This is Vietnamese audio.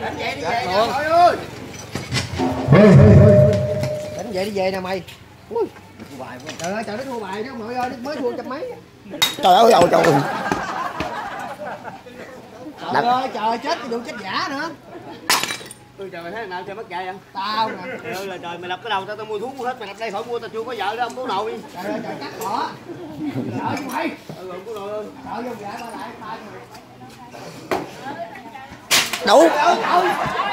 đánh vậy đi về trời ơi Đánh vậy đi về nè mày. Ui. Trời ơi trời nó thua bài đó nội ơi, mới thua trăm mấy. trời ơi trời trời Trời ơi trời chết cái vụ chết giả nữa. tôi trời mày thấy thằng nào chơi mất dạy không Tao nè. trời ơi là trời mày lập cái đầu tao tao mua thuốc mua hết mày lập đây khỏi mua tao chưa có vợ đâu ông cố nội Trời ơi trời cắt bỏ. Trời ơi mày. ừ ông cố nội ơi Trời ơi vợ ba lại ba người. đủ Trời ơi trời.